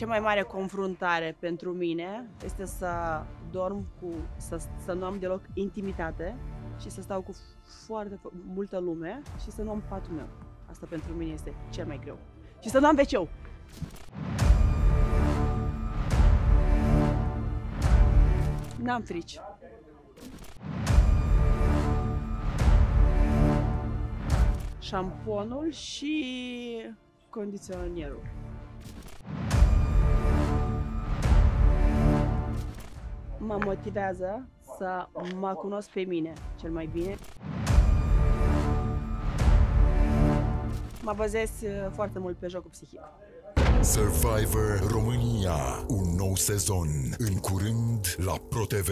Cea mai mare confruntare pentru mine este să dorm cu, să, să nu am deloc intimitate și să stau cu foarte fo- multă lume și să nu am patul meu. Asta pentru mine este cel mai greu. Și să nu am wc N-am frici. Șamponul și condiționierul. Mă motivează să mă cunosc pe mine cel mai bine. Mă bazez uh, foarte mult pe jocul psihic. Survivor România. Un nou sezon. În curând la ProTV.